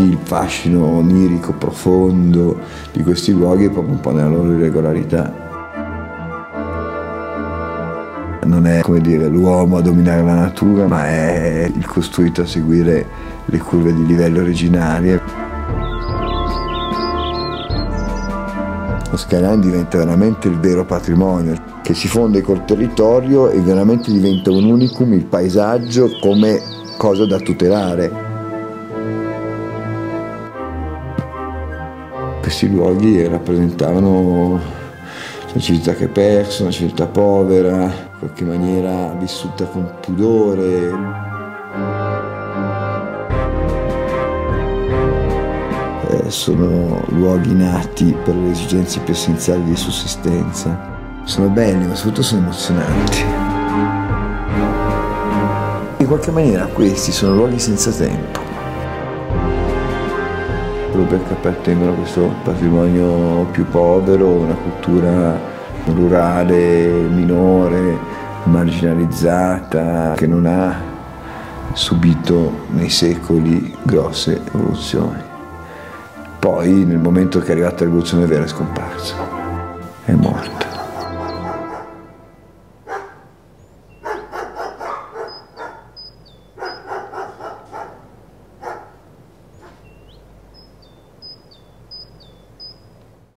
Il fascino onirico profondo di questi luoghi è proprio un po' nella loro irregolarità. Non è come dire l'uomo a dominare la natura, ma è il costruito a seguire le curve di livello originarie. Lo skyline diventa veramente il vero patrimonio che si fonde col territorio e veramente diventa un unicum il paesaggio come cosa da tutelare. Questi luoghi rappresentavano una civiltà che è persa, una civiltà povera, in qualche maniera vissuta con pudore. Sono luoghi nati per le esigenze più essenziali di sussistenza. Sono belli, ma soprattutto sono emozionanti. In qualche maniera questi sono luoghi senza tempo proprio perché appartengono a questo patrimonio più povero, una cultura rurale, minore, marginalizzata, che non ha subito nei secoli grosse evoluzioni. Poi nel momento che è arrivata la rivoluzione vera è scomparsa, è morta.